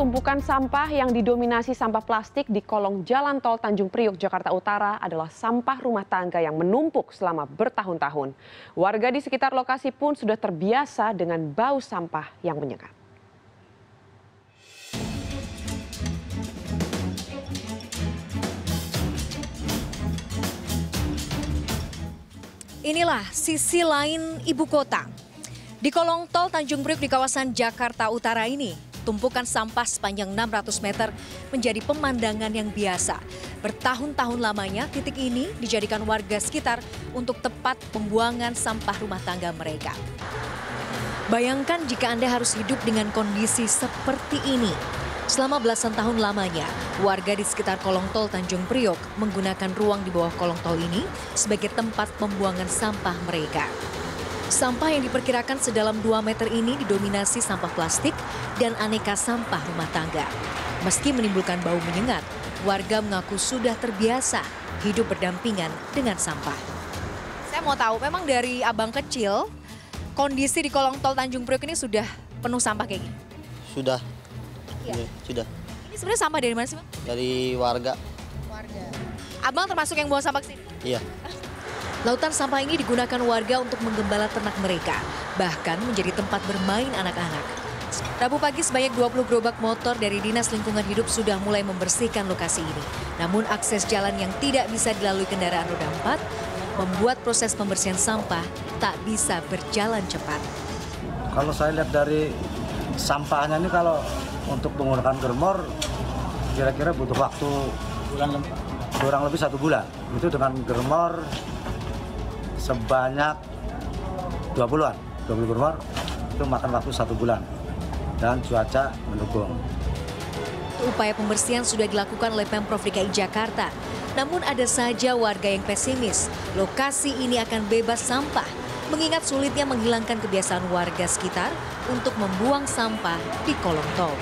tumpukan sampah yang didominasi sampah plastik di kolong jalan tol Tanjung Priok, Jakarta Utara adalah sampah rumah tangga yang menumpuk selama bertahun-tahun. Warga di sekitar lokasi pun sudah terbiasa dengan bau sampah yang menyekat. Inilah sisi lain ibu kota. Di kolong tol Tanjung Priok di kawasan Jakarta Utara ini, tumpukan sampah sepanjang 600 meter menjadi pemandangan yang biasa. Bertahun-tahun lamanya titik ini dijadikan warga sekitar untuk tepat pembuangan sampah rumah tangga mereka. Bayangkan jika Anda harus hidup dengan kondisi seperti ini. Selama belasan tahun lamanya, warga di sekitar kolong tol Tanjung Priok menggunakan ruang di bawah kolong tol ini sebagai tempat pembuangan sampah mereka. Sampah yang diperkirakan sedalam 2 meter ini didominasi sampah plastik dan aneka sampah rumah tangga. Meski menimbulkan bau menyengat, warga mengaku sudah terbiasa hidup berdampingan dengan sampah. Saya mau tahu, memang dari abang kecil, kondisi di kolong tol Tanjung Priok ini sudah penuh sampah kayak gini? Sudah. Iya. Ini Sudah. Ini sebenarnya sampah dari mana sih bang? Dari warga. Warga. Abang termasuk yang bawa sampah ke sini? Iya. Lautan sampah ini digunakan warga untuk menggembala ternak mereka, bahkan menjadi tempat bermain anak-anak. Rabu pagi sebanyak 20 gerobak motor dari Dinas Lingkungan Hidup sudah mulai membersihkan lokasi ini. Namun akses jalan yang tidak bisa dilalui kendaraan roda 4 membuat proses pembersihan sampah tak bisa berjalan cepat. Kalau saya lihat dari sampahnya ini kalau untuk menggunakan germor kira-kira butuh waktu kurang lebih satu bulan. Itu dengan germor sebanyak 20-an. 20 germor itu makan waktu satu bulan. Dan cuaca mendukung. Upaya pembersihan sudah dilakukan oleh Pemprov DKI Jakarta. Namun ada saja warga yang pesimis, lokasi ini akan bebas sampah. Mengingat sulitnya menghilangkan kebiasaan warga sekitar untuk membuang sampah di kolong tol.